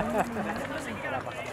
Terima kasih.